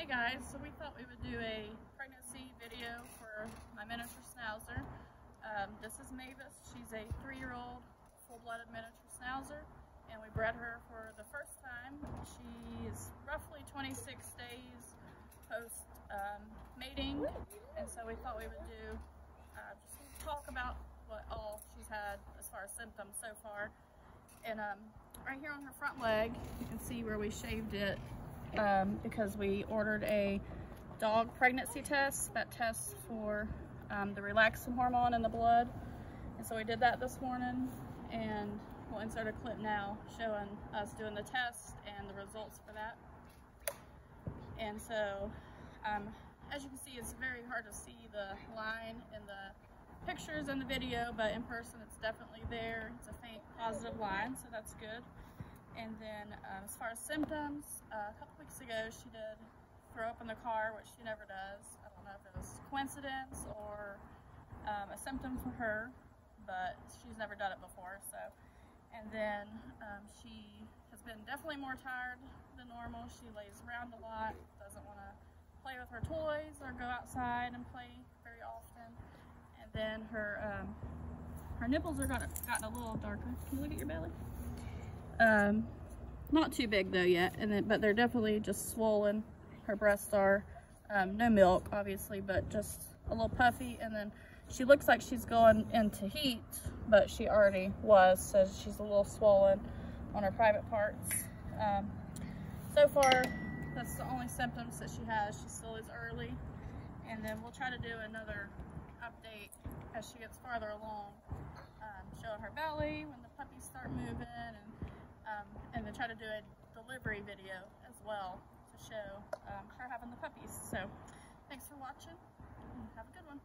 Hey guys, so we thought we would do a pregnancy video for my miniature schnauzer. Um, this is Mavis. She's a three-year-old full-blooded miniature schnauzer and we bred her for the first time. She is roughly 26 days post um, mating and so we thought we would do uh, just talk about what all she's had as far as symptoms so far. And um, right here on her front leg, you can see where we shaved it um, because we ordered a dog pregnancy test that tests for um, the relaxin hormone in the blood. And so we did that this morning and we'll insert a clip now showing us doing the test and the results for that. And so, um, as you can see, it's very hard to see the line in the pictures and the video, but in person it's definitely there. It's a faint positive line, so that's good. And then um, as far as symptoms, uh, a couple weeks ago she did throw up in the car, which she never does. I don't know if it was coincidence or um, a symptom for her, but she's never done it before. So, and then um, she has been definitely more tired than normal. She lays around a lot, doesn't want to play with her toys or go outside and play very often. And then her um, her nipples are gotten, a little darker. Can you look at your belly? Um, not too big though yet, and then but they're definitely just swollen. Her breasts are um, no milk, obviously, but just a little puffy. And then she looks like she's going into heat, but she already was, so she's a little swollen on her private parts. Um, so far, that's the only symptoms that she has. She still is early, and then we'll try to do another update as she gets farther along, um, showing her belly when the puppies start moving and um, and then try to do a delivery video as well to show um, her having the puppies. So thanks for watching and have a good one.